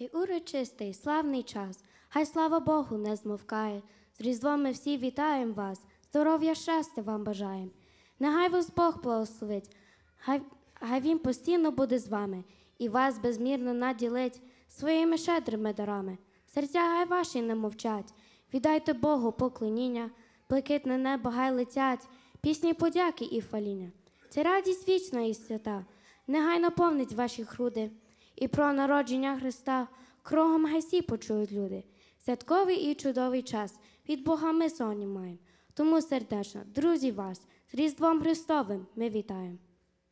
Цей урочистий, славний час, хай слава Богу не змовкає. З Різдвом ми всі вітаємо вас, здоров'я, щастя вам бажаємо. Нехай вас Бог благословить, хай, хай Він постійно буде з вами і вас безмірно наділить своїми щедрими дарами. Серця хай ваші не мовчать, віддайте Богу поклоніння, блакитне небо хай летять, пісні подяки і фаління. Це радість вічна і свята, нехай наповнить ваші груди. І про народження Христа кругом хай всі почують люди. Святковий і чудовий час від Бога ми соні маємо. Тому сердечно, друзі вас, з Різдвом Христовим ми вітаємо.